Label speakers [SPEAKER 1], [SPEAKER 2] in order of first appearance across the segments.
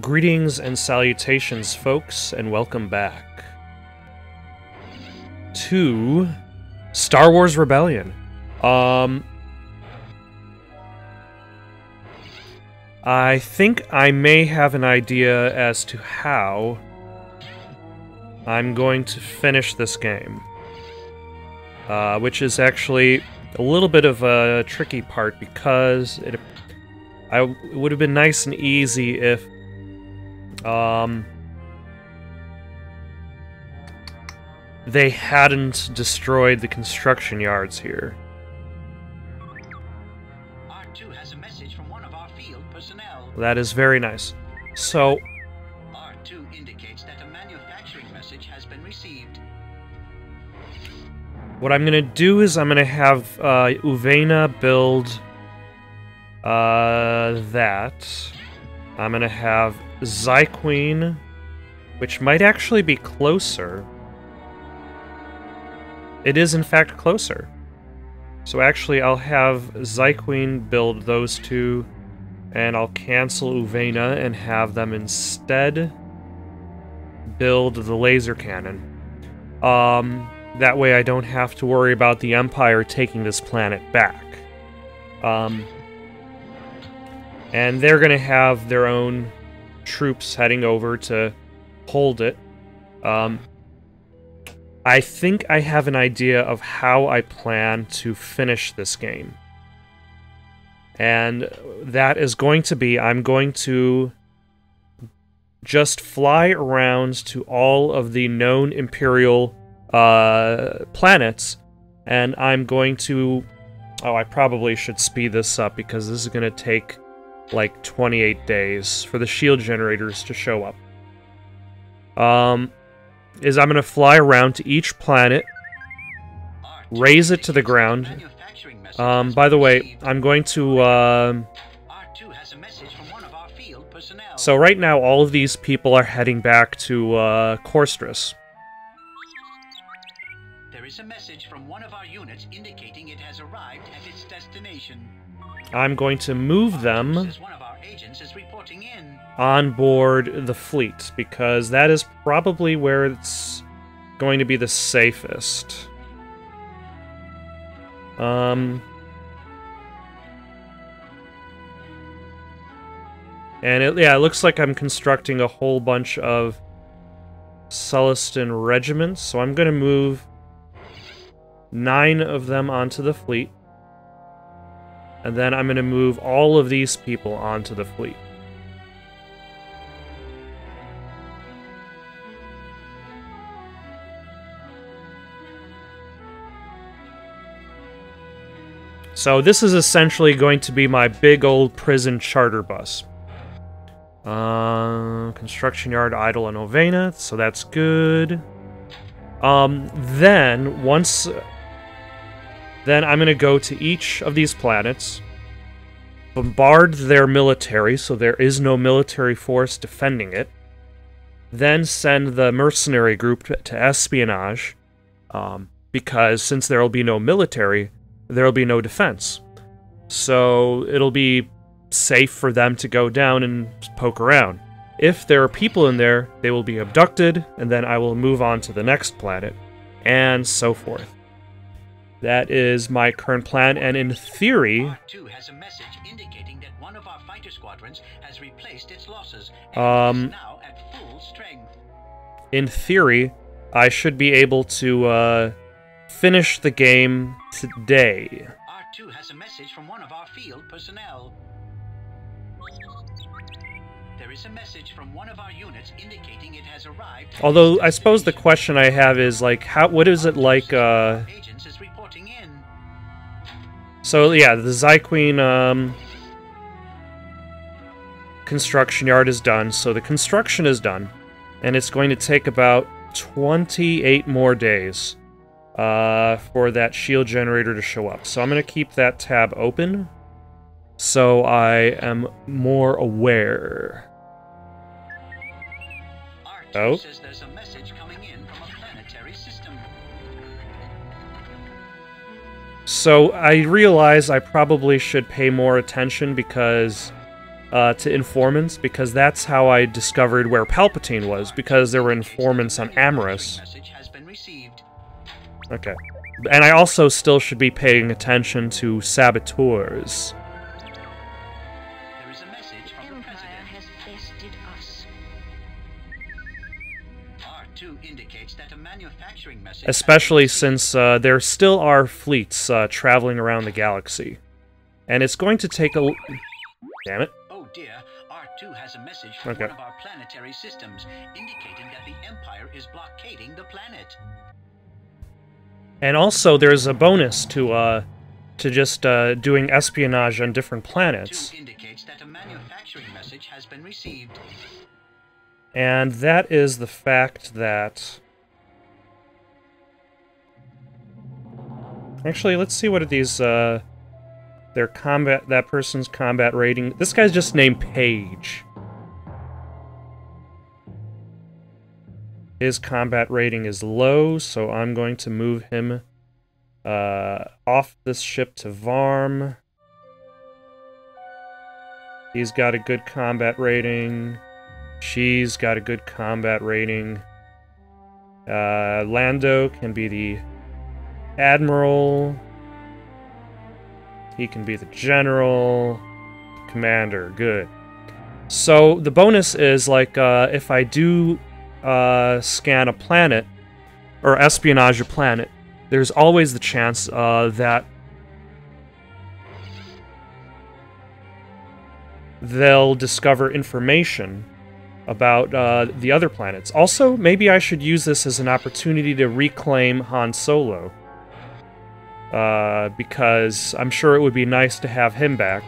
[SPEAKER 1] Greetings and salutations, folks, and welcome back to Star Wars Rebellion. Um, I think I may have an idea as to how I'm going to finish this game. Uh, which is actually a little bit of a tricky part because it, I, it would have been nice and easy if um, they hadn't destroyed the construction yards here.
[SPEAKER 2] R2 has a message from one of our field personnel.
[SPEAKER 1] That is very nice. So,
[SPEAKER 2] R2 indicates that a manufacturing message has been received.
[SPEAKER 1] what I'm gonna do is I'm gonna have uh, Uvena build uh, that. I'm gonna have Xyquine, which might actually be closer. It is, in fact, closer. So actually, I'll have Xyquine build those two, and I'll cancel Uvena and have them instead build the laser cannon. Um, that way I don't have to worry about the Empire taking this planet back. Um, and they're going to have their own troops heading over to hold it. Um, I think I have an idea of how I plan to finish this game. And that is going to be I'm going to just fly around to all of the known Imperial uh, planets, and I'm going to. Oh, I probably should speed this up because this is going to take like 28 days for the shield generators to show up. Um, is I'm going to fly around to each planet, raise it to the ground. Um, by the way. I'm going to.
[SPEAKER 2] R2 has a message from one of our field personnel.
[SPEAKER 1] so right now, all of these people are heading back to uh, Corstrus.
[SPEAKER 2] There is a message
[SPEAKER 1] I'm going to move them
[SPEAKER 2] Says one of our agents is reporting in.
[SPEAKER 1] on board the fleet because that is probably where it's going to be the safest. Um. And it, yeah, it looks like I'm constructing a whole bunch of Sullustan regiments, so I'm going to move nine of them onto the fleet. And then I'm going to move all of these people onto the fleet. So this is essentially going to be my big old prison charter bus. Uh, construction yard idle in Ovena, so that's good. Um, then once, then I'm gonna go to each of these planets, bombard their military, so there is no military force defending it. Then send the mercenary group to, to espionage, um, because since there will be no military, there will be no defense. So it'll be safe for them to go down and poke around. If there are people in there, they will be abducted, and then I will move on to the next planet, and so forth. That is my current plan, and in theory,
[SPEAKER 2] has a message indicating that one of our fighter squadrons has replaced its losses
[SPEAKER 1] Um,
[SPEAKER 2] now at full strength.
[SPEAKER 1] in theory, I should be able to uh, finish the game today.
[SPEAKER 2] R2 has a message from one of our field personnel. There is a message from one of our units indicating it has arrived.
[SPEAKER 1] Although I suppose the question I have is like, how? What is it like? Uh, So yeah, the Xyquine um, construction yard is done. So the construction is done, and it's going to take about 28 more days uh, for that shield generator to show up. So I'm going to keep that tab open, so I am more aware.
[SPEAKER 2] R2
[SPEAKER 1] Oh. So I realize I probably should pay more attention because uh, to informants because that's how I discovered where Palpatine was because there were informants on
[SPEAKER 2] received.
[SPEAKER 1] Okay. And I also still should be paying attention to saboteurs. Especially since uh, there still are fleets uh, traveling around the galaxy. And it's going to take a... Damn it.
[SPEAKER 2] Oh dear, R2 has a message from
[SPEAKER 1] Okay.
[SPEAKER 2] one of our planetary systems indicating that the Empire is blockading the planet.
[SPEAKER 1] And also, there's a bonus to uh, to just uh, doing espionage on different planets.
[SPEAKER 2] R2 indicates that a manufacturing message has been received.
[SPEAKER 1] And that is the fact that. Actually, let's see what are these uh, their combat that person's combat rating. This guy's just named Page. His combat rating is low, so I'm going to move him uh, off this ship to Varm. He's got a good combat rating. She's got a good combat rating. Uh, Lando can be the admiral. He can be the general. Commander, good. So the bonus is like uh, if I do uh, scan a planet or espionage a planet, there's always the chance uh, that they'll discover information about uh, the other planets. Also, maybe I should use this as an opportunity to reclaim Han Solo. Uh, because I'm sure it would be nice to have him back.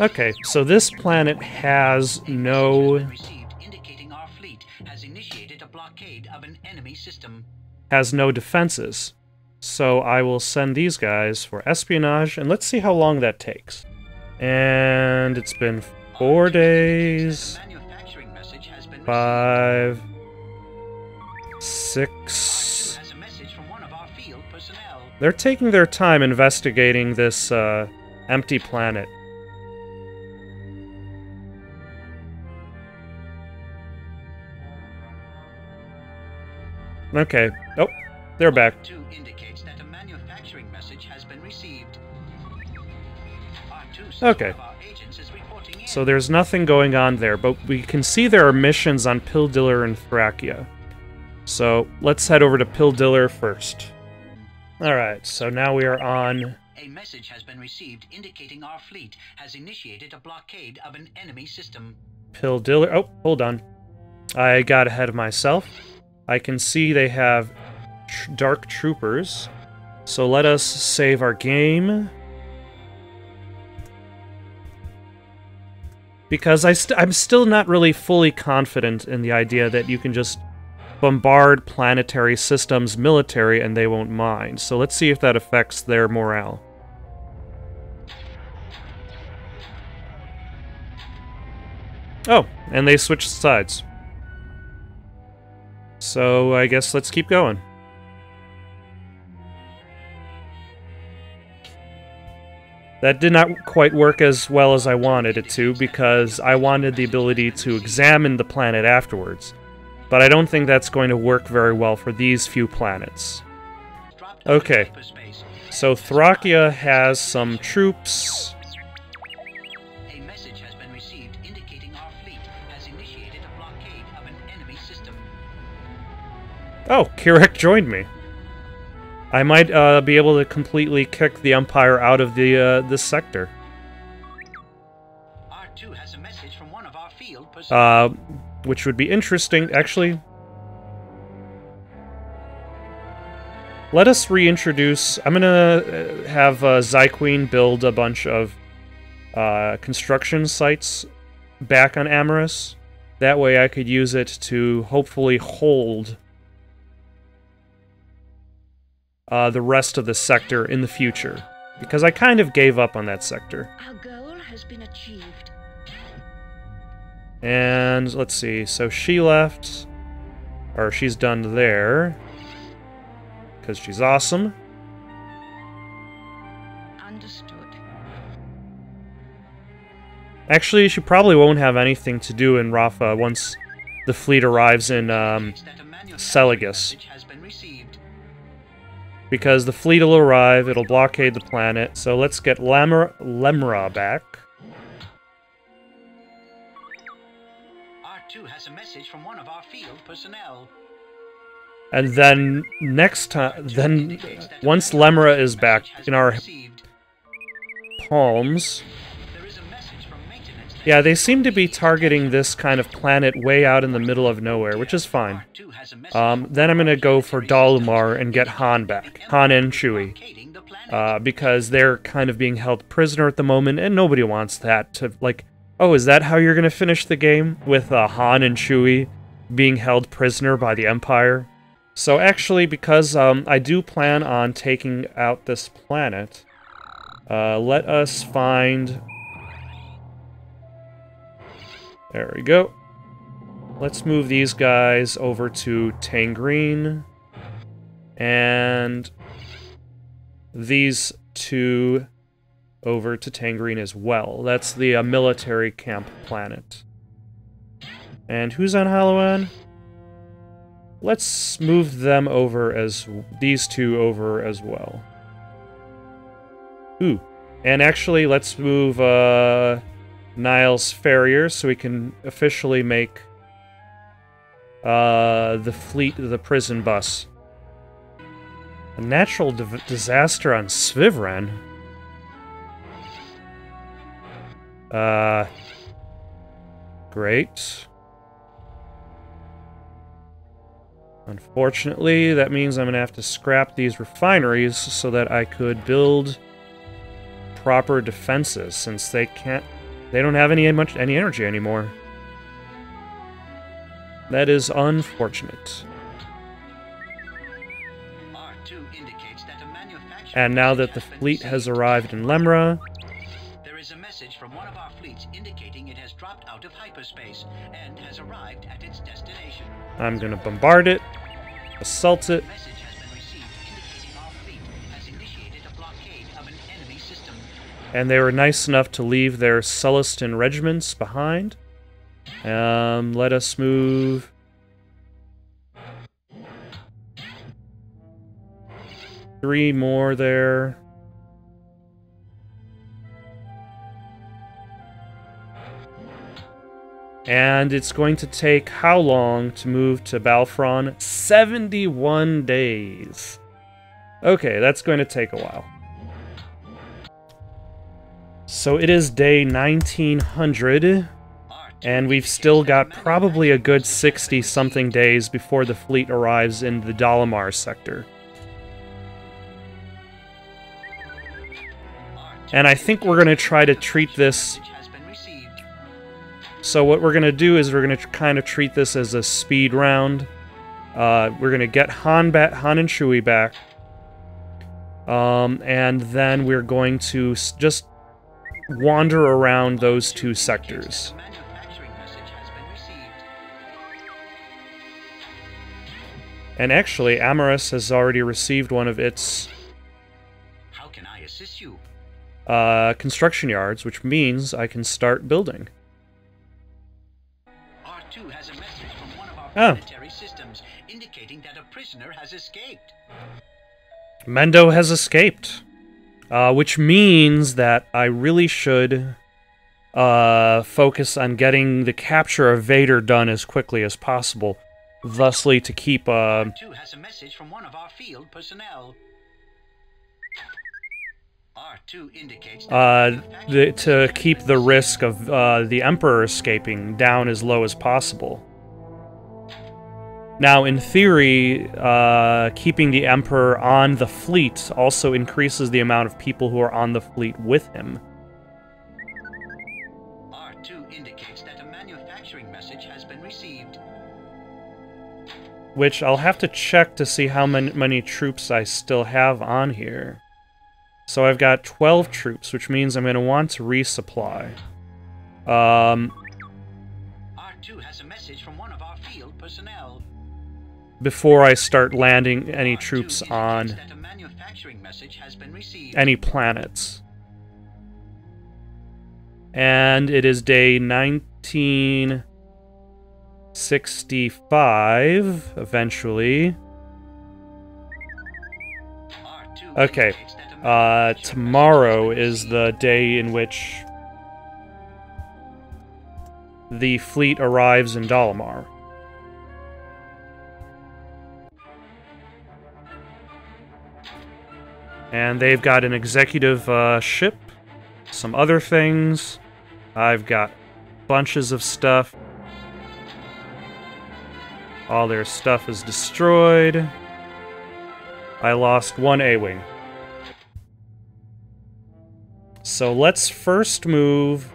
[SPEAKER 1] Okay, so this planet has no
[SPEAKER 2] has
[SPEAKER 1] no defenses. So I will send these guys for espionage, and let's see how long that takes. And it's been four days,
[SPEAKER 2] indicates that
[SPEAKER 1] They're taking their time investigating this uh, empty planet. Okay. Oh, they're back.
[SPEAKER 2] R2 indicates that a manufacturing message has been received. R2
[SPEAKER 1] Okay.
[SPEAKER 2] one of our agents is reporting in.
[SPEAKER 1] So there's nothing going on there, but we can see there are missions on Pildiller and Thrakia. So let's head over to Pildiller first. Alright, so now we are on.
[SPEAKER 2] A message has been received indicating our fleet has initiated a blockade of an enemy system.
[SPEAKER 1] Pildiller. Oh, hold on. I got ahead of myself. I can see they have tr- Dark Troopers. So let us save our game. Because I st- I'm still not really fully confident in the idea that you can just bombard planetary systems military and they won't mind. So let's see if that affects their morale. Oh, and they switched sides. So I guess let's keep going. That did not quite work as well as I wanted it to because I wanted the ability to examine the planet afterwards. But I don't think that's going to work very well for these few planets.
[SPEAKER 2] Dropped out of
[SPEAKER 1] Okay. So Thrakia has some troops.
[SPEAKER 2] A message has been received indicating our fleet has initiated a blockade of an enemy system.
[SPEAKER 1] Oh, Kirek joined me. I might uh, be able to completely kick the Empire out of the uh, this sector.
[SPEAKER 2] R2 has a message from one of our field
[SPEAKER 1] uh, which would be interesting. Actually, let us reintroduce. I'm gonna uh, have uh, Xyquine build a bunch of uh, construction sites back on Amorous. That way, I could use it to hopefully hold uh, the rest of the sector in the future. Because I kind of gave up on that sector.
[SPEAKER 3] Our goal has been achieved.
[SPEAKER 1] And let's see, so she left, or she's done there, because she's awesome.
[SPEAKER 3] Understood.
[SPEAKER 1] Actually, she probably won't have anything to do in Rafa once the fleet arrives in um, Selagus. Because the fleet will arrive, it'll blockade the planet. So let's get Lemra, Lemra back.
[SPEAKER 2] Message from one of our field personnel.
[SPEAKER 1] And then next time, then once Lemra is back in our palms, yeah, they seem to be targeting this kind of planet way out in the middle of nowhere, which is fine. Um, then I'm going to go for Dalimar and get Han back. Han and Chewie. Uh, because they're kind of being held prisoner at the moment, and nobody wants that to, like... Oh, is that how you're to finish the game? With uh, Han and Chewie being held prisoner by the Empire? So actually, because um, I do plan on taking out this planet, uh, let us find there we go. Let's move these guys over to Tangrene. And these two over to Tangrene as well. That's the uh, military camp planet. And who's on Halloween? Let's move them over as... these two over as well. Ooh. And actually, let's move, uh... Niles Ferrier so we can officially make uh, the fleet the prison bus. A natural disaster on Svivren? Uh, great. Unfortunately, that means I'm going to have to scrap these refineries so that I could build proper defenses, since they can't they don't have any much any energy anymore. That is unfortunate. And now that the fleet has arrived in Lemra,
[SPEAKER 2] hyperspace and has arrived at its destination.
[SPEAKER 1] I'm going to bombard it, assault it, and they were nice enough to leave their Sullustan regiments behind. Um, let us move... Three more there. And it's going to take how long to move to Balfron? 71 days. Okay, that's going to take a while. So it is day 1900, and we've still got probably a good 60-something days before the fleet arrives in the Dalimar sector. And I think we're going to try to treat this... So what we're going to do is we're going to kind of treat this as a speed round. Uh, we're going to get Han, back, Han and Chewie back. Um, and then we're going to just wander around those two sectors. And actually, Amaris has already received one of its
[SPEAKER 2] How can I assist you?
[SPEAKER 1] Uh, construction yards, which means I can start building. Oh.
[SPEAKER 2] planetary systems indicating that a prisoner has escaped.
[SPEAKER 1] Mendo has escaped. Uh, which means that I really should uh, focus on getting the capture of Vader done as quickly as possible. Thusly, to keep uh,
[SPEAKER 2] R2 has a message from one of our field personnel. R2 indicates
[SPEAKER 1] uh, the, to keep the risk of uh, the Emperor escaping down as low as possible. Now, in theory, uh, keeping the Emperor on the fleet also increases the amount of people who are on the fleet with him.
[SPEAKER 2] R2 indicates that a manufacturing message has been received.
[SPEAKER 1] Which I'll have to check to see how many, many troops I still have on here. So I've got 12 troops, which means I'm going to want to resupply. Um, before I start landing any troops on any planets. And it is day 1965, eventually. Okay, Uh, tomorrow is the day in which the fleet arrives in Dalamar. And they've got an executive uh, ship, some other things. I've got bunches of stuff. All their stuff is destroyed. I lost one A Wing. So let's first move.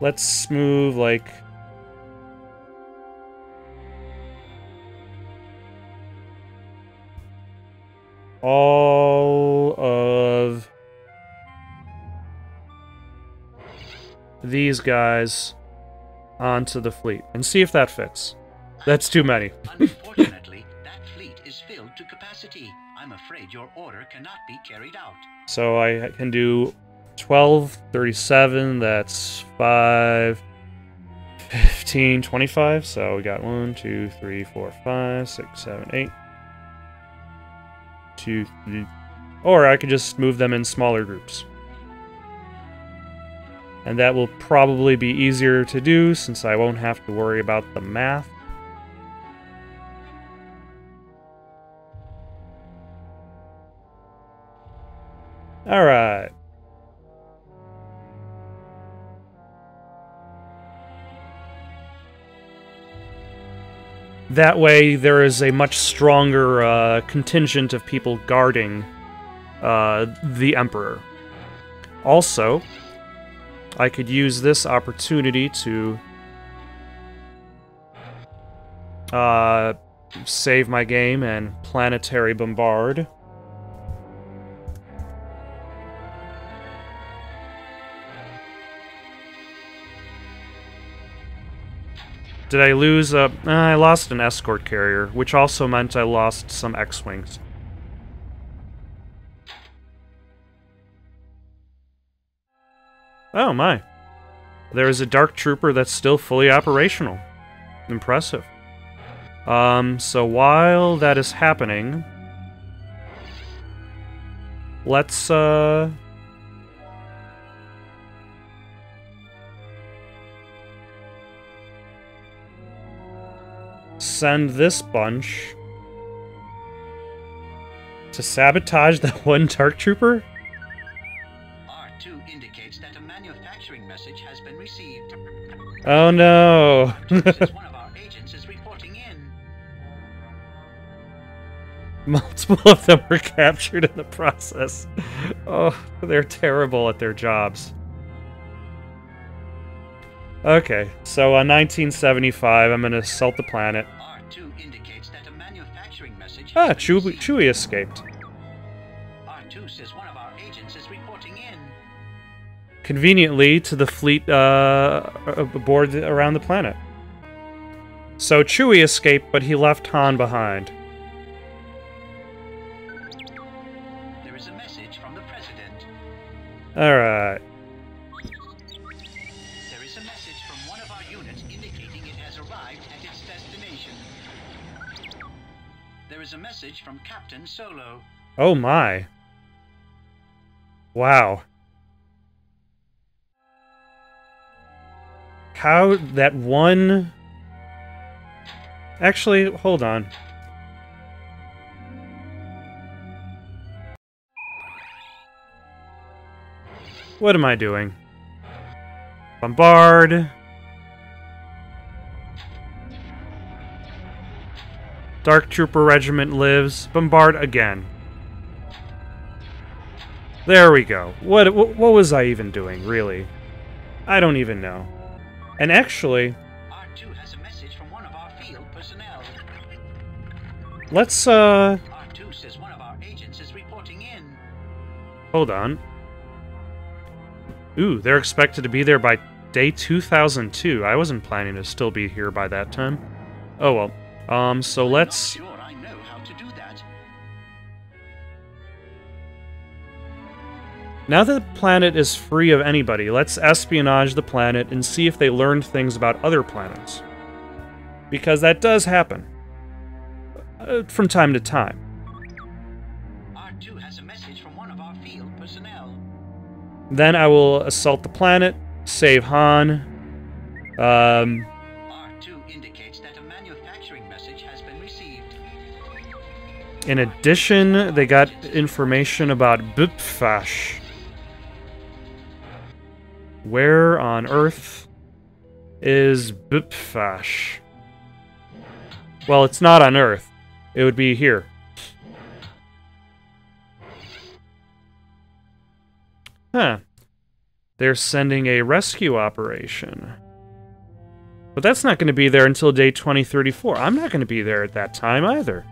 [SPEAKER 1] Let's move like. All of these guys onto the fleet and see if that fits. That's too many.
[SPEAKER 2] Unfortunately, that fleet is filled to capacity. I'm afraid your order cannot be carried out.
[SPEAKER 1] So I can do 12, 37, that's 5, 15, 25. So we got 1, 2, 3, 4, 5, 6, 7, 8. 2, 3. Or I could just move them in smaller groups. And that will probably be easier to do since I won't have to worry about the math. Alright. That way, there is a much stronger uh, contingent of people guarding uh, the Emperor. Also, I could use this opportunity to uh, save my game and planetary bombard. Did I lose a... uh, I lost an escort carrier, which also meant I lost some X-Wings. Oh my. There is a Dark Trooper that's still fully operational. Impressive. Um, so while that is happening... Let's, uh... Send this bunch to sabotage that one Dark Trooper?
[SPEAKER 2] R2 indicates that a manufacturing message has been received.
[SPEAKER 1] Oh no!
[SPEAKER 2] Says one of our agents is reporting in.
[SPEAKER 1] Multiple of them were captured in the process. Oh, they're terrible at their jobs. Okay, so uh, 1975, I'm gonna assault the planet.
[SPEAKER 2] R2 indicates that a manufacturing message
[SPEAKER 1] Ah,
[SPEAKER 2] has
[SPEAKER 1] Chewie. Chewie escaped.
[SPEAKER 2] R2 says one of our agents is reporting in.
[SPEAKER 1] Conveniently to the fleet uh, aboard around the planet. So Chewie escaped, but he left Han behind.
[SPEAKER 2] There is a message from the president.
[SPEAKER 1] Alright.
[SPEAKER 2] Solo.
[SPEAKER 1] Oh my. Wow. How that one. Actually, hold on. What am I doing? Bombard. Dark Trooper Regiment lives. Bombard again. There we go. What, what what was I even doing, really? I don't even know. And actually,
[SPEAKER 2] R2 has a message from one of our field personnel.
[SPEAKER 1] let's uh
[SPEAKER 2] R2 says one of our agents is reporting in.
[SPEAKER 1] hold on. Ooh, they're expected to be there by day 2002. I wasn't planning to still be here by that time. Oh well. Um so let's
[SPEAKER 2] sure I know how to do that.
[SPEAKER 1] Now that the planet is free of anybody, let's espionage the planet and see if they learned things about other planets. Because that does happen. Uh, from time to time.
[SPEAKER 2] R2 has a message from one of our field personnel.
[SPEAKER 1] Then I will assault the planet, save Han. Um, in addition, they got information about Bpfassh. Where on Earth is Bpfassh? Well, it's not on Earth. It would be here. Huh. They're sending a rescue operation. But that's not going to be there until day 2034. I'm not going to be there at that time either.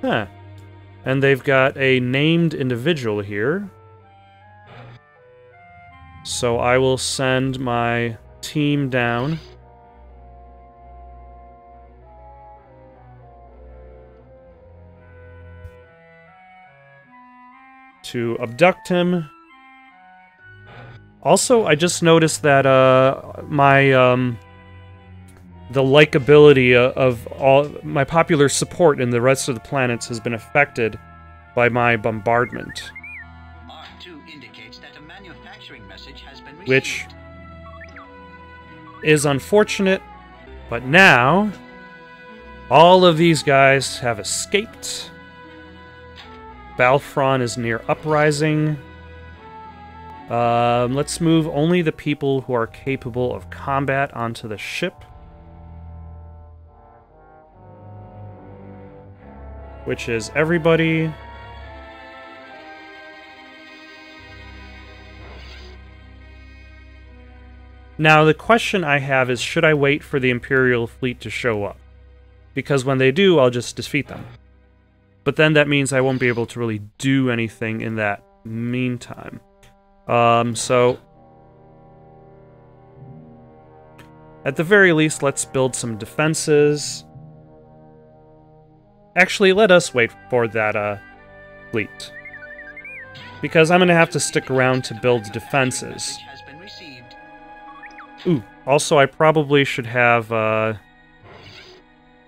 [SPEAKER 1] Huh. And they've got a named individual here. So I will send my team down. To abduct him. Also, I just noticed that uh, my um, the likability of all my popular support in the rest of the planets has been affected by my bombardment,
[SPEAKER 2] R2 indicates that a manufacturing message has been received.
[SPEAKER 1] which is unfortunate. But now, all of these guys have escaped. Balfron is near uprising. Um, let's move only the people who are capable of combat onto the ship. Which is everybody. Now, the question I have is should I wait for the Imperial fleet to show up? Because when they do, I'll just defeat them. But then that means I won't be able to really do anything in that meantime. Um, so. At the very least, let's build some defenses. Actually, let us wait for that, uh, fleet. Because I'm gonna have to stick around to build defenses. Ooh, also I probably should have, uh...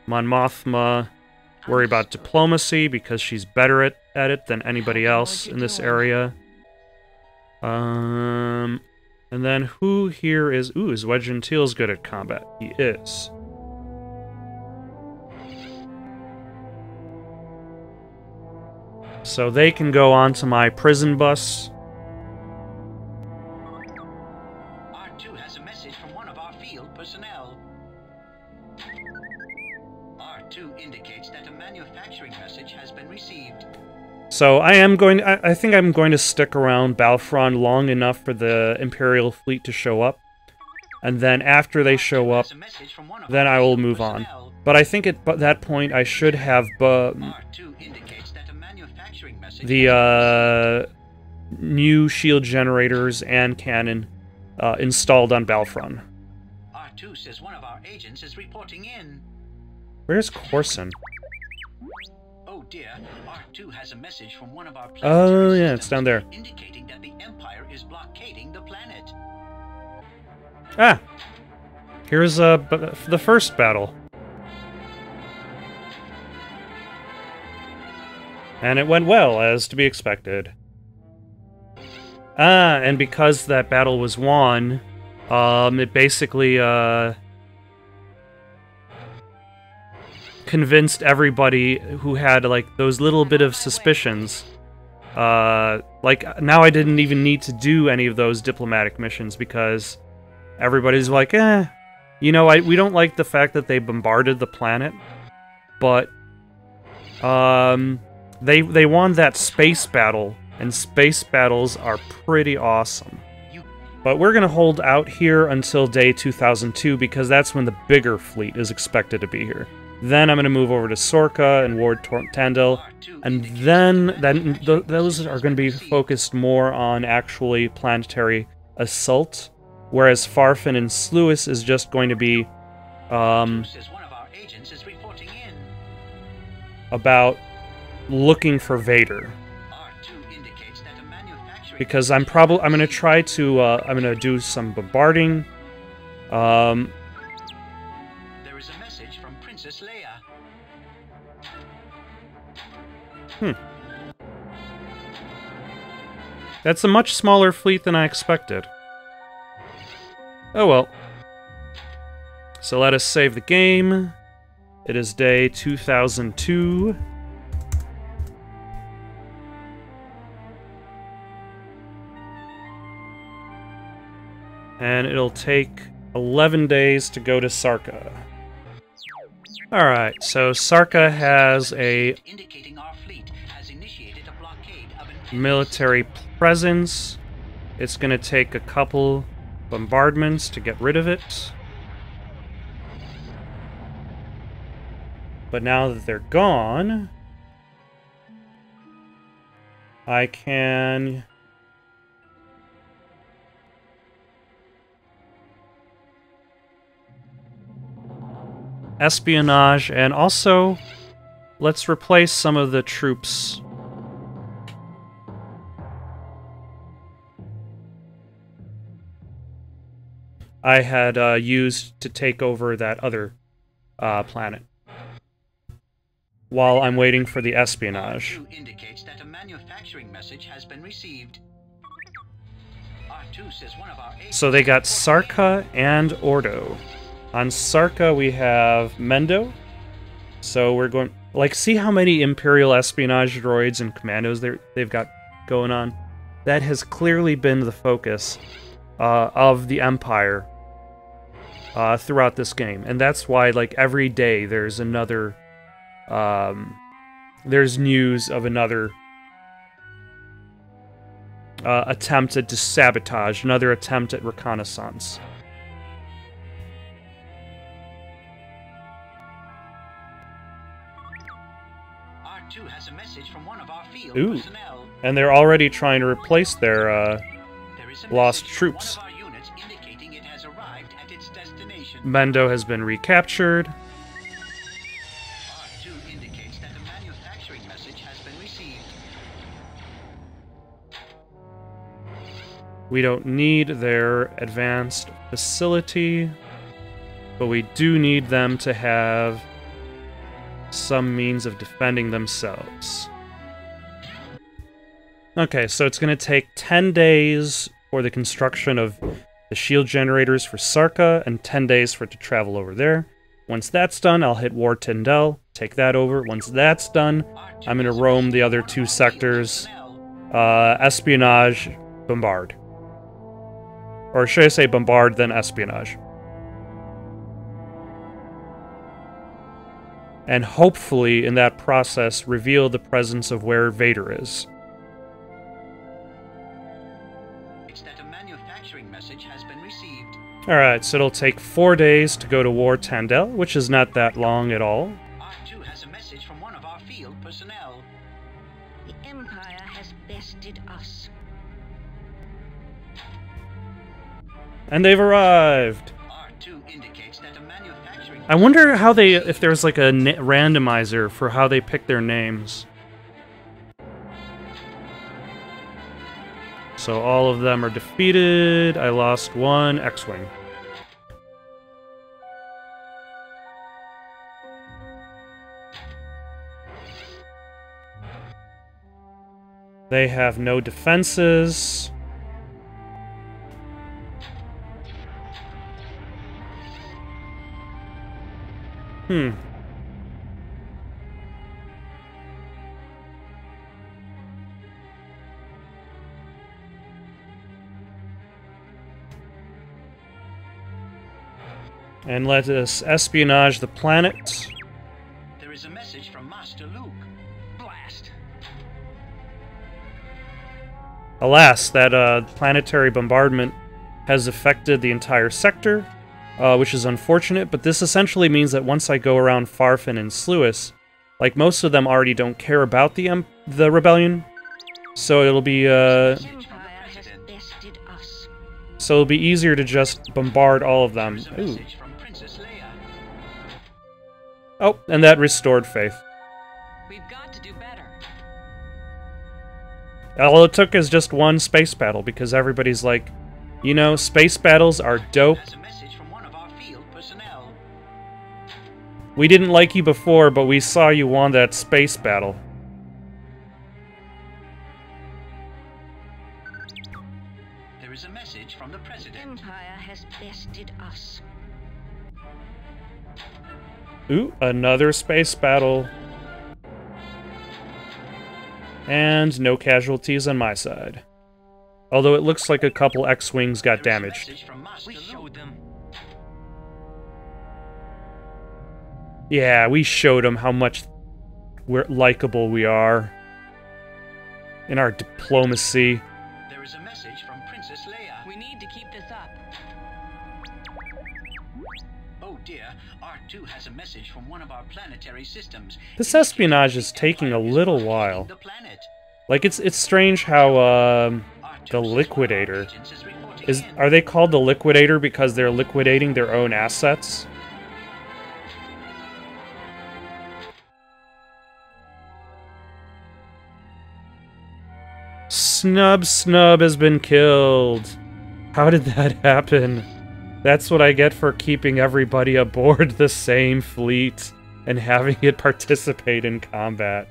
[SPEAKER 1] Mon Mothma worry about diplomacy because she's better at, at it than anybody else in this area. Um, and then who here is? Ooh, is Wedge Gentil's good at combat? He is. So they can go onto my prison bus.
[SPEAKER 2] R2 has a message from one of our field personnel. R2 indicates that a manufacturing message has been received.
[SPEAKER 1] So I am going. I, I think I'm going to stick around Balfron long enough for the Imperial fleet to show up, and then after they show up,
[SPEAKER 2] has a message from one of
[SPEAKER 1] then I will move on. But I think at that point I should have bu- the uh, new shield generators and cannon uh, installed on Balfron.
[SPEAKER 2] been- R2 says one of our agents is reporting in.
[SPEAKER 1] Where's Corson?
[SPEAKER 2] Oh dear, R2 has a message from one of our
[SPEAKER 1] Oh, yeah, it's down there.
[SPEAKER 2] indicating that the Empire is blockading the planet.
[SPEAKER 1] Ah, here's uh, b- the first battle. And it went well, as to be expected. Ah, and because that battle was won, um, it basically, uh, convinced everybody who had, like, those little bit of suspicions. Uh, like, now I didn't even need to do any of those diplomatic missions because everybody's like, eh, you know, I, we don't like the fact that they bombarded the planet, but, um, they, they won that space battle, and space battles are pretty awesome. But we're going to hold out here until day 2002 because that's when the bigger fleet is expected to be here. Then I'm going to move over to Sorka and Wor
[SPEAKER 2] Tandell,
[SPEAKER 1] and then then th- those are going to be focused more on actually planetary assault, whereas Farfin and Sluis is just going to be um,
[SPEAKER 2] R2 says one of our agents is reporting in.
[SPEAKER 1] about looking for Vader
[SPEAKER 2] R2 indicates that a manufacturing
[SPEAKER 1] because I'm probably I'm gonna try to uh, I'm gonna do some bombarding. Um,
[SPEAKER 2] There is a message from Princess Leia. Hmm.
[SPEAKER 1] that's a much smaller fleet than I expected. Oh well. So let us save the game. It is day 2002. And it'll take 11 days to go to Sarka. Alright, so Sarka has a
[SPEAKER 2] Indicating our fleet has initiated a blockade of
[SPEAKER 1] military presence. It's going to take a couple bombardments to get rid of it. But now that they're gone, I can espionage and also let's replace some of the troops I had uh, used to take over that other uh, planet. While I'm waiting for the espionage.
[SPEAKER 2] R2 indicates that a manufacturing message has been received. R2 says one of our
[SPEAKER 1] So they got Sarka and Ordo. On Sarka we have Mendo. So we're going like see how many Imperial espionage droids and commandos they they've got going on. That has clearly been the focus uh, of the Empire uh, throughout this game, and that's why like every day there's another um, there's news of another uh, attempted to sabotage, another attempt at reconnaissance. Ooh. And they're already trying to replace their, uh,
[SPEAKER 2] There is a
[SPEAKER 1] Lost troops.
[SPEAKER 2] One of our units indicating it has arrived at its destination.
[SPEAKER 1] Mendo has been recaptured.
[SPEAKER 2] R2 indicates that a manufacturing message has been received.
[SPEAKER 1] We don't need their advanced facility, but we do need them to have some means of defending themselves. Okay, so it's going to take 10 days for the construction of the shield generators for Sarka and 10 days for it to travel over there. Once that's done, I'll hit Wor Tandell, take that over. Once that's done, I'm going to roam the other two sectors uh, espionage, bombard. Or should I say bombard, then espionage? And hopefully, in that process, reveal the presence of where Vader is. Alright, so it'll take four days to go to Wor Tandell, which is not that long at all.
[SPEAKER 2] R2 has a message from one of our field personnel.
[SPEAKER 3] The Empire has bested us.
[SPEAKER 1] And they've arrived!
[SPEAKER 2] R2 indicates that a manufacturing
[SPEAKER 1] I wonder how they, if there's like a randomizer for how they pick their names. So all of them are defeated. I lost one X-Wing. They have no defenses. Hmm. And let us espionage the planet. Alas, that uh, planetary bombardment has affected the entire sector, uh, which is unfortunate, but this essentially means that once I go around Farfin and Sluis, like most of them already don't care about the em- the rebellion, so it'll be uh, so it'll be easier to just bombard all of them. Ooh. Oh, and that restored faith. All it took is just one space battle because everybody's like, you know, space battles are dope.
[SPEAKER 2] A message from one of our field personnel.
[SPEAKER 1] We didn't like you before, but we saw you won that space battle.
[SPEAKER 2] There is a message from the
[SPEAKER 3] The
[SPEAKER 2] president.
[SPEAKER 3] Empire has bested us.
[SPEAKER 1] Ooh, another space battle. And no casualties on my side. Although it looks like a couple X-Wings got damaged. Yeah, we showed them how much we're likable we are. In our diplomacy.
[SPEAKER 2] Oh dear, R2 has a message from one of our planetary systems.
[SPEAKER 1] This espionage is taking a little while. Like it's it's strange how um the
[SPEAKER 2] says one of our
[SPEAKER 1] liquidator
[SPEAKER 2] is reporting
[SPEAKER 1] is
[SPEAKER 2] in.
[SPEAKER 1] are they called the liquidator because they're liquidating their own assets? Snub Snub has been killed. How did that happen? That's what I get for keeping everybody aboard the same fleet and having it participate in combat.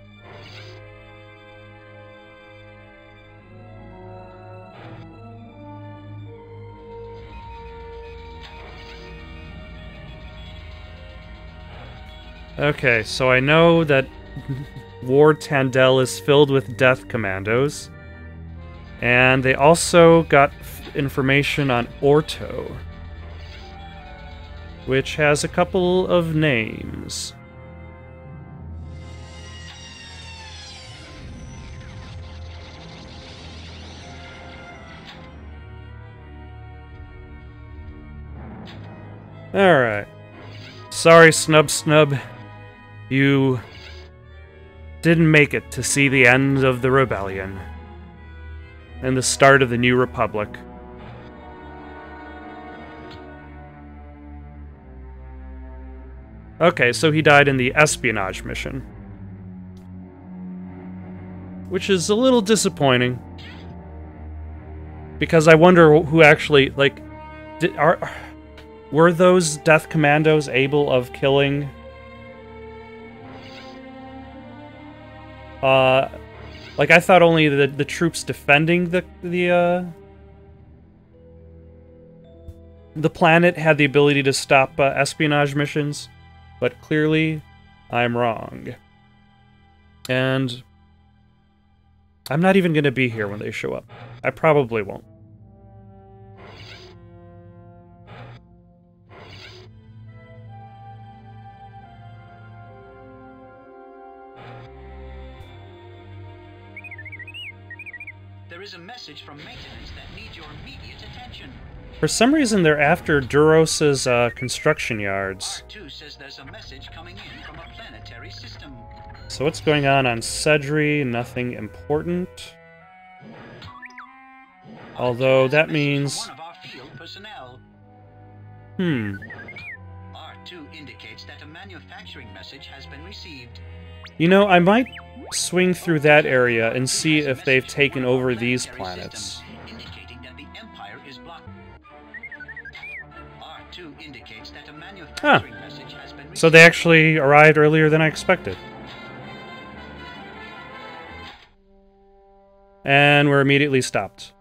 [SPEAKER 1] Okay, so I know that Wor Tandell is filled with death commandos. And they also got information on Orto, which has a couple of names. Alright. Sorry, Snub Snub. You didn't make it to see the end of the rebellion and the start of the new republic. Okay, so he died in the espionage mission. Which is a little disappointing. Because I wonder who actually, like, did, are, were those death commandos able of killing uh like I thought only the the troops defending the the uh the planet had the ability to stop uh, espionage missions, but clearly I'm wrong. And I'm not even going to be here when they show up. I probably won't.
[SPEAKER 2] There is a message from maintenance
[SPEAKER 1] For some reason, they're after Duros's uh, construction yards.
[SPEAKER 2] R2 says there's a message coming in from a planetary system.
[SPEAKER 1] So what's going on on Sedri? Nothing important. Although that means,
[SPEAKER 2] one of our field personnel.
[SPEAKER 1] hmm,
[SPEAKER 2] R2 indicates that a manufacturing message has been received.
[SPEAKER 1] you know, I might swing through that area and see if they've taken over these planets. Huh. So they actually arrived earlier than I expected. And we're immediately stopped.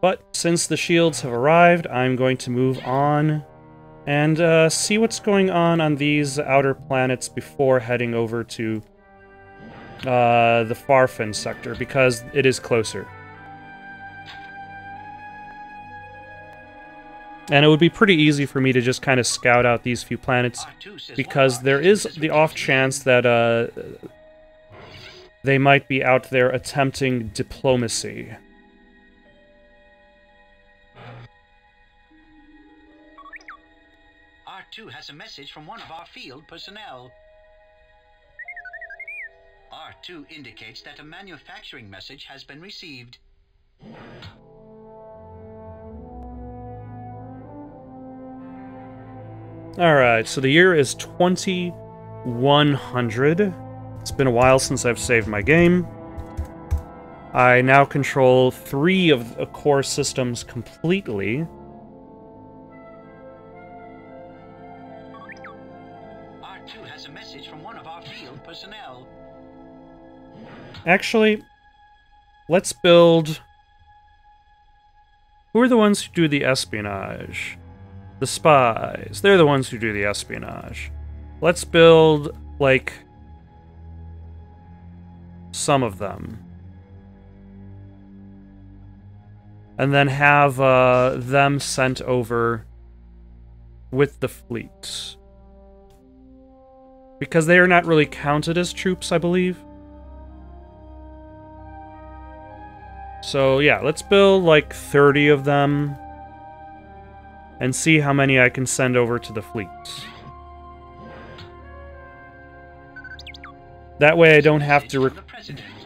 [SPEAKER 1] But since the shields have arrived, I'm going to move on and uh, see what's going on on these outer planets before heading over to uh, the Farfin sector, because it is closer. And it would be pretty easy for me to just kind of scout out these few planets because there is the off chance that uh, they might be out there attempting diplomacy.
[SPEAKER 2] R2 has a message from one of our field personnel. R2 indicates that a manufacturing message has been received.
[SPEAKER 1] Alright, so the year is 2100. It's been a while since I've saved my game. I now control three of the core systems completely.
[SPEAKER 2] R2 has a message from one of our field personnel.
[SPEAKER 1] Actually, let's build. Who are the ones who do the espionage? The spies. They're the ones who do the espionage. Let's build, like, some of them. And then have uh, them sent over with the fleet. Because they are not really counted as troops, I believe. So yeah, let's build like 30 of them and see how many I can send over to the fleet. That way I don't have to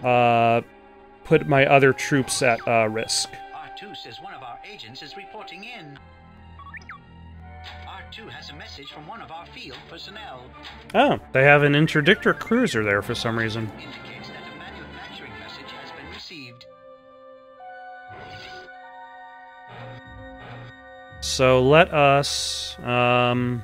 [SPEAKER 1] uh, put my other troops at uh, risk.
[SPEAKER 2] R2 says one of our agents is reporting in. R2 has a message from one of our field personnel.
[SPEAKER 1] Oh, they have an interdictor cruiser there for some reason.
[SPEAKER 2] Indicates
[SPEAKER 1] So let us um,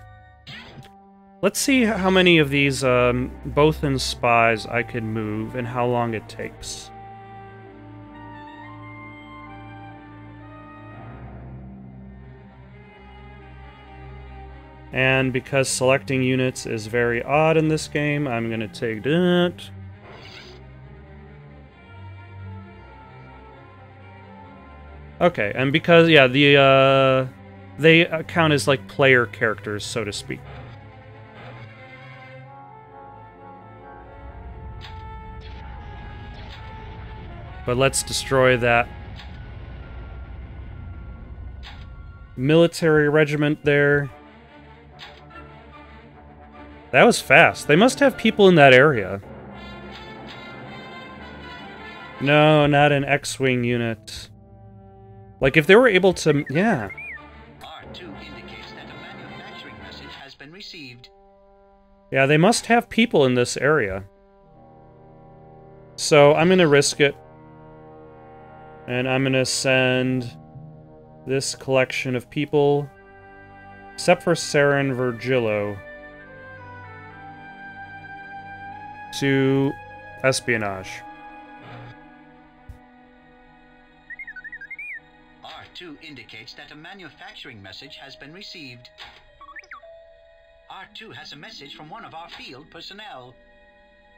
[SPEAKER 1] let's see how many of these um, Bothan spies I could move and how long it takes. And because selecting units is very odd in this game, I'm going to take that. Okay, and because yeah, the uh they count as like player characters, so to speak. But let's destroy that military regiment there. That was fast. They must have people in that area. No, not an X-Wing unit. Like, if they were able to... Yeah.
[SPEAKER 2] R2 indicates that a manufacturing message has been received.
[SPEAKER 1] Yeah, they must have people in this area. So, I'm gonna risk it. And I'm gonna send this collection of people, except for Saren Virgillo, to espionage.
[SPEAKER 2] Indicates that a manufacturing message has been received. R2 has a message from one of our field personnel.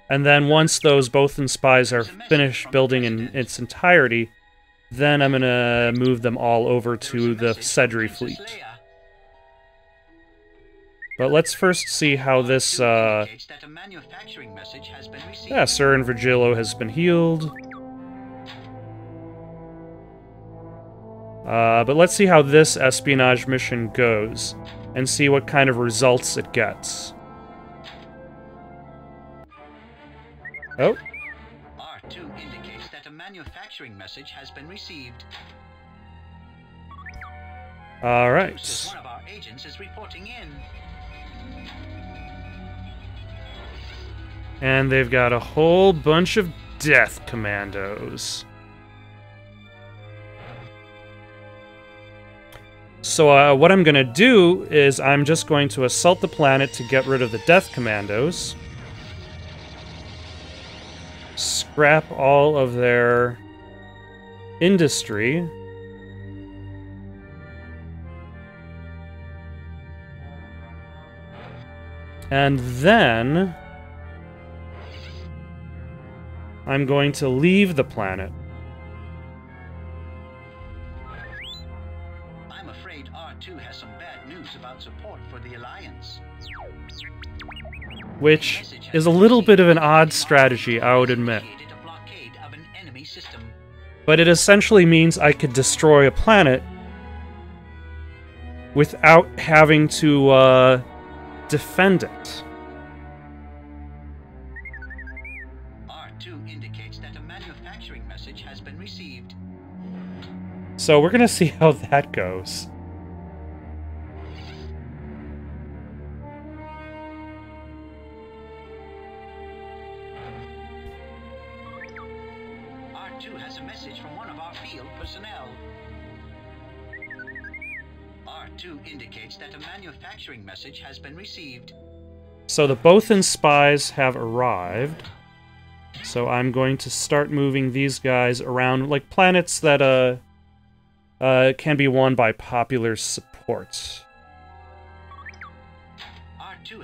[SPEAKER 1] And then once those Bothan spies are finished building in its entirety, then I'm gonna move them all over to the Sedri fleet. But let's first see how this, uh...
[SPEAKER 2] indicates that a manufacturing message has been received.
[SPEAKER 1] Yeah, Sir and Virgilio has been healed. Uh, but let's see how this espionage mission goes, and see what kind of results it gets. Oh,
[SPEAKER 2] R2 indicates that a manufacturing message has been received.
[SPEAKER 1] alright.
[SPEAKER 2] One of our agents is reporting in.
[SPEAKER 1] And they've got a whole bunch of death commandos. So uh, what I'm going to do is I'm just going to assault the planet to get rid of the death commandos. Scrap all of their industry. And then I'm going to leave the planet. Which is a little bit of an odd strategy, I would admit. But it essentially means I could destroy a planet without having to uh, defend it.
[SPEAKER 2] R2 indicates that a manufacturing message has been received.
[SPEAKER 1] So we're gonna see how that goes. So the Bothan spies have arrived. So I'm going to start moving these guys around, like planets that uh, uh, can be won by popular support.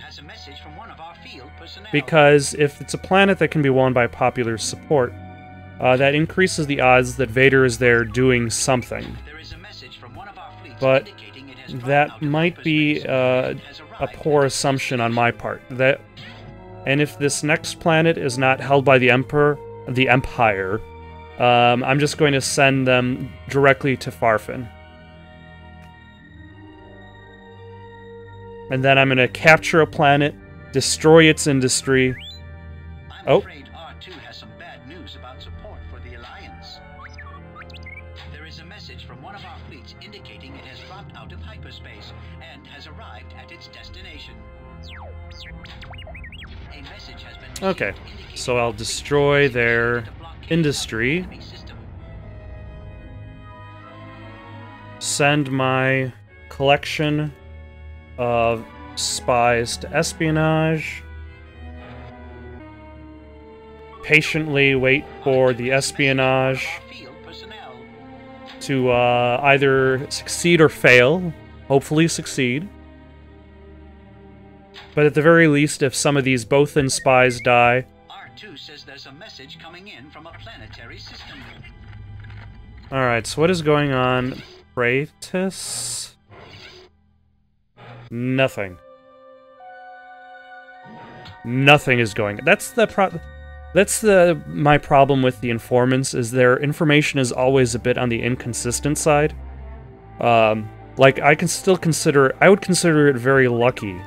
[SPEAKER 2] Has a message from one of our field personnel.
[SPEAKER 1] Because if it's a planet that can be won by popular support, uh, that increases the odds that Vader is there doing something.
[SPEAKER 2] There is a message from one of our fleets
[SPEAKER 1] But That might be uh, a poor assumption on my part. That, and if this next planet is not held by the Emperor, the Empire, um, I'm just going to send them directly to Farfin. And then I'm going to capture a planet, destroy its industry. Oh. Okay, so I'll destroy their industry. send my collection of spies to espionage. Patiently wait for the espionage to uh, either succeed or fail. Hopefully, succeed. But at the very least, if some of these Bothan spies die,
[SPEAKER 2] R2 says there's a message coming in from a planetary system.
[SPEAKER 1] Alright, so what is going on? Kratos? Nothing. Nothing is going. That's the pro. That's the my problem with the informants is their information is always a bit on the inconsistent side. Um, like I can still consider I would consider it very lucky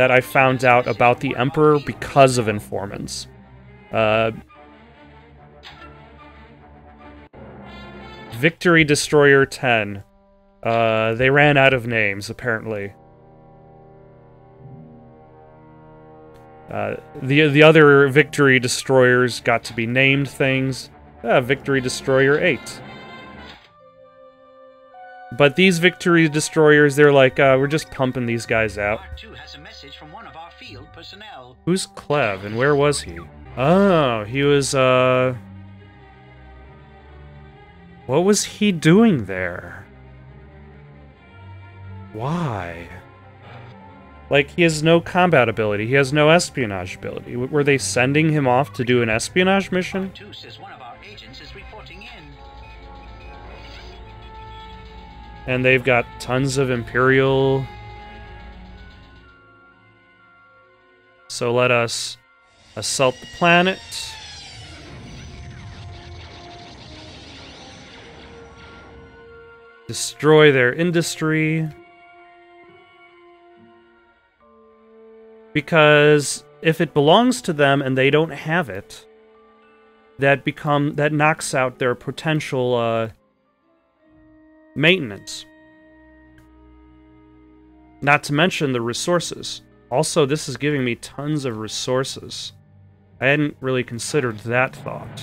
[SPEAKER 1] that I found out about the emperor because of informants. Uh, Victory Destroyer 10. Uh, they ran out of names, apparently. Uh, the the other Victory Destroyers got to be named things. Ah, Victory Destroyer 8. But these Victory Destroyers, they're like, uh, we're just pumping these guys out.
[SPEAKER 2] Personnel.
[SPEAKER 1] Who's Clev, and where was he? Oh, he was, uh... What was he doing there? Why? Like, he has no combat ability. He has no espionage ability. W- were they sending him off to do an espionage mission?
[SPEAKER 2] R2 says one of our agents is reporting in.
[SPEAKER 1] And they've got tons of Imperial... So let us assault the planet. Destroy their industry. Because if it belongs to them and they don't have it, that become that knocks out their potential uh, maintenance. Not to mention the resources. Also, this is giving me tons of resources. I hadn't really considered that thought.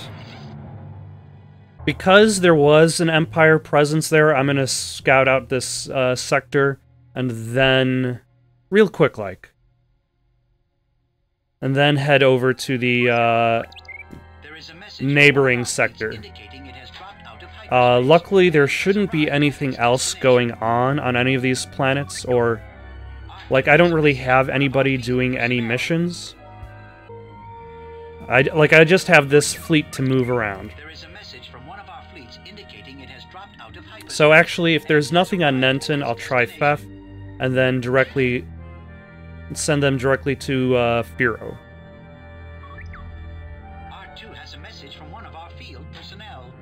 [SPEAKER 1] Because there was an Empire presence there, I'm going to scout out this uh, sector and then, real quick like, and then head over to the uh,
[SPEAKER 2] There is a message from
[SPEAKER 1] Neighboring
[SPEAKER 2] one of our
[SPEAKER 1] sector.
[SPEAKER 2] fleets indicating it has dropped out of
[SPEAKER 1] Uh, luckily, there shouldn't be anything else going on on any of these planets, or like I don't really have anybody doing any missions. I like I just have this fleet to move around.
[SPEAKER 2] There is a message from one of our fleets indicating it has dropped out of hyperspace.
[SPEAKER 1] So actually, if there's nothing on Nenton, I'll try. Fef, and then directly send them directly to uh, Firo.
[SPEAKER 2] R2 has a message from one of our field personnel.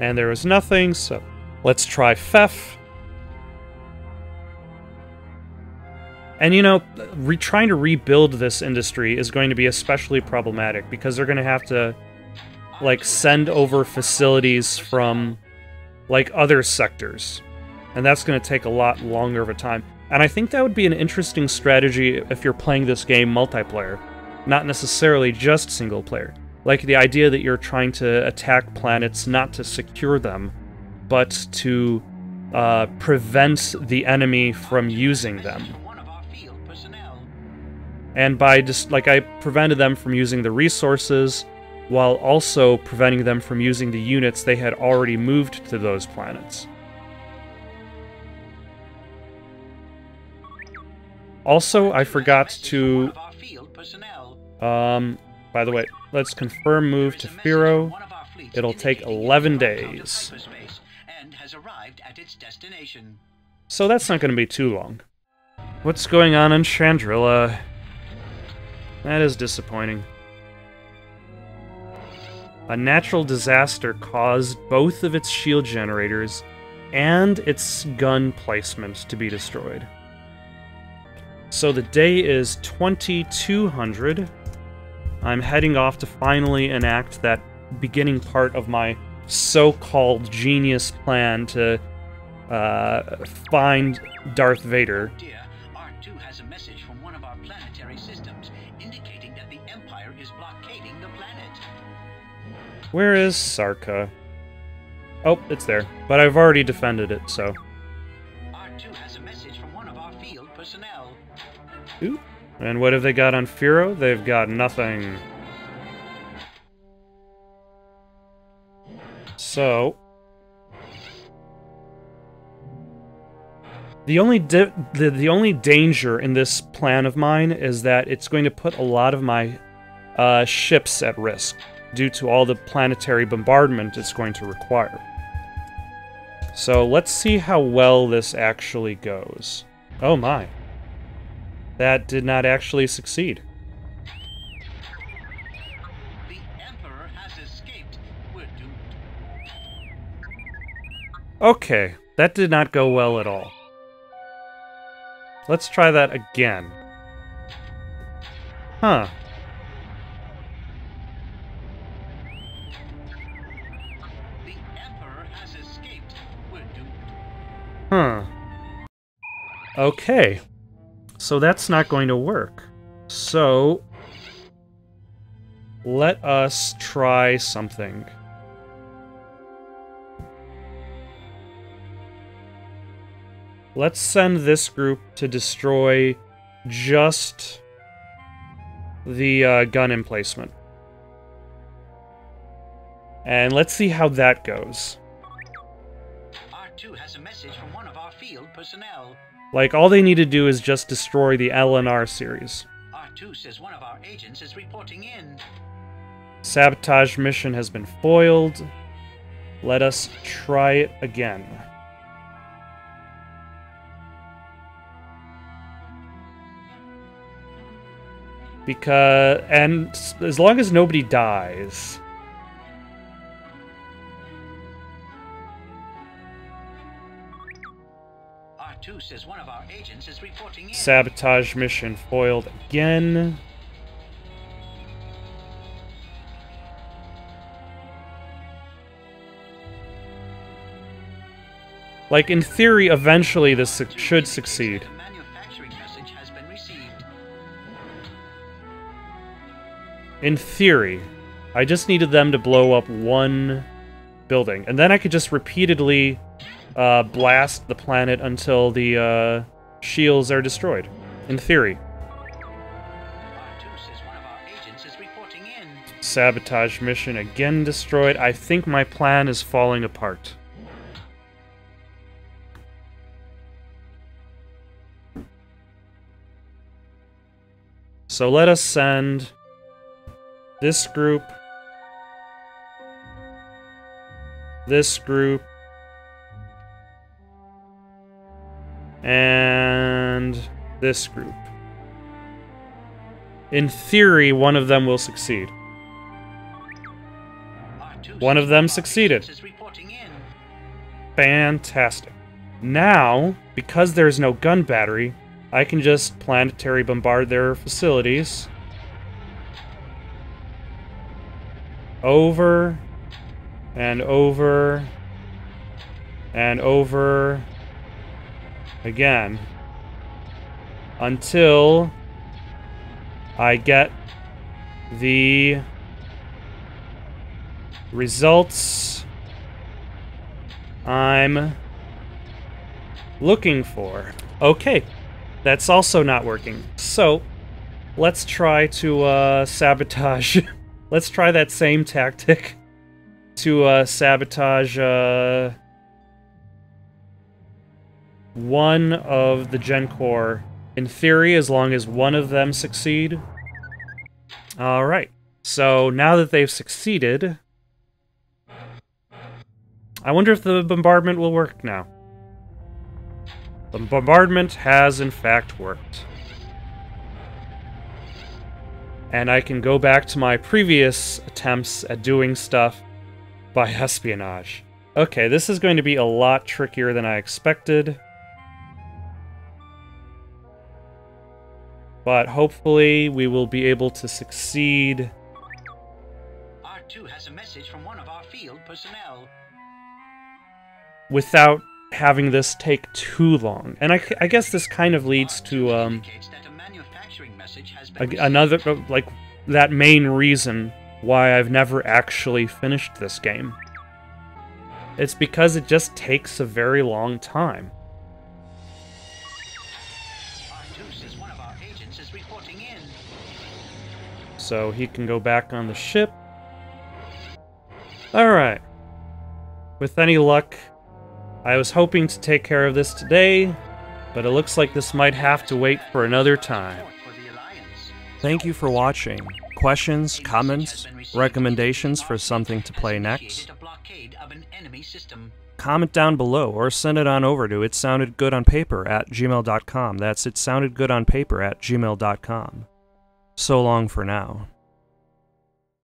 [SPEAKER 1] And there was nothing, so let's try Fef. And you know, re- trying to rebuild this industry is going to be especially problematic because they're going to have to like send over facilities from like other sectors. And that's going to take a lot longer of a time. And I think that would be an interesting strategy if you're playing this game multiplayer, not necessarily just single player. Like the idea that you're trying to attack planets not to secure them, but to uh, prevent the enemy from using them. And by just like I prevented them from using the resources, while also preventing them from using the units they had already moved to those planets. Also, I forgot
[SPEAKER 2] Message from one
[SPEAKER 1] to
[SPEAKER 2] of our field personnel.
[SPEAKER 1] um by the way, let's confirm move to Firo.
[SPEAKER 2] from one of our fleets
[SPEAKER 1] It'll take 11
[SPEAKER 2] has dropped out of
[SPEAKER 1] days.
[SPEAKER 2] hyperspace And has arrived at its destination.
[SPEAKER 1] So that's not going to be too long. What's going on in Chandrila? That is disappointing. A natural disaster caused both of its shield generators and its gun placement to be destroyed. So the day is 2200. I'm heading off to finally enact that beginning part of my so called genius plan to uh, find Darth Vader. Where is Sarka? Oh, it's there. But I've already defended it, so.
[SPEAKER 2] R2 has a message from one of our field personnel.
[SPEAKER 1] Ooh. And what have they got on Firo? They've got nothing. So. The only di- the, the only danger in this plan of mine is that it's going to put a lot of my uh, ships at risk due to all the planetary bombardment it's going to require. So let's see how well this actually goes. Oh my. That did not actually succeed.
[SPEAKER 2] The Emperor has escaped. We're doomed.
[SPEAKER 1] Okay, that did not go well at all. Let's try that again. Huh. Okay. So that's not going to work. So. Let us try something. Let's send this group to destroy just the uh, gun emplacement. And let's see how that goes.
[SPEAKER 2] R2 has a message from one of our field personnel.
[SPEAKER 1] Like, all they need to do is just destroy the LNR series.
[SPEAKER 2] R2 says one of our agents is reporting in.
[SPEAKER 1] Sabotage mission has been foiled. Let us try it again. Because, and as long as nobody dies,
[SPEAKER 2] R2 says one
[SPEAKER 1] sabotage mission foiled again. Like, in theory, eventually this su- should succeed.
[SPEAKER 2] that a manufacturing message has been received.
[SPEAKER 1] In theory. I just needed them to blow up one building. And then I could just repeatedly uh, blast the planet until the uh, shields are destroyed. In theory.
[SPEAKER 2] R2 says one of our agents is reporting in.
[SPEAKER 1] Sabotage mission again destroyed. I think my plan is falling apart. So let us send this group, this group, and this group. In theory, one of them will succeed. One of them succeeded.
[SPEAKER 2] is.
[SPEAKER 1] Fantastic. Now, because there's no gun battery, I can just planetary bombard their facilities. Over and over and over again until I get the results I'm looking for. Okay, that's also not working. So, let's try to uh, sabotage. let's try that same tactic to uh, sabotage uh, one of the Gen Core. In theory, as long as one of them succeed. Alright, so now that they've succeeded, I wonder if the bombardment will work now. The bombardment has in fact worked. And I can go back to my previous attempts at doing stuff by espionage. Okay, this is going to be a lot trickier than I expected. But hopefully we will be able to succeed.
[SPEAKER 2] R2 has a message from one of our field personnel.
[SPEAKER 1] Without having this take too long. And I, I guess this kind of leads to um, a, another, uh, like, that main reason why I've never actually finished this game. It's because it just takes a very long time. So he can go back on the ship. Alright. With any luck, I was hoping to take care of this today, but it looks like this might have to wait for another time. Thank you for watching. Questions, comments, recommendations for something to play next? Comment down below or send it on over to it sounded good on paper at gmail.com. That's it sounded good on paper at gmail.com. So long for now.